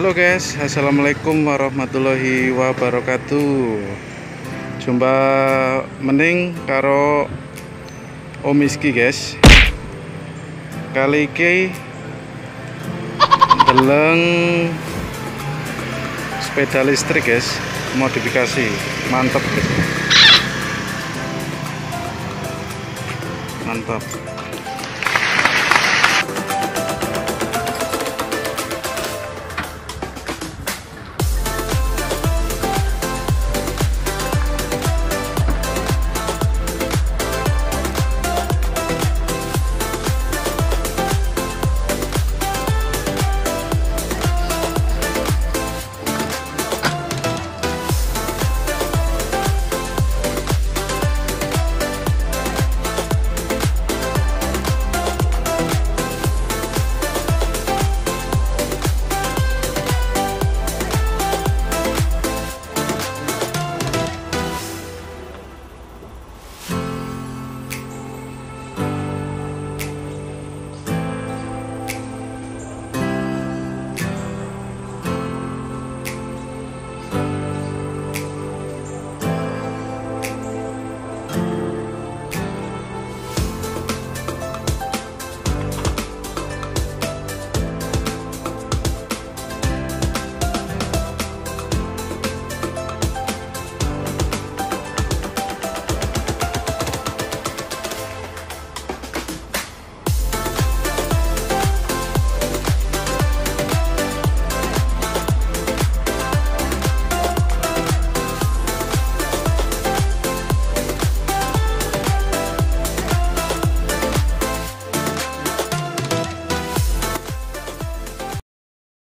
Halo guys, assalamualaikum warahmatullahi wabarakatuh. Jumpa mending karo omiski guys. Kali ini deleng sepeda listrik guys, modifikasi mantap. Mantap.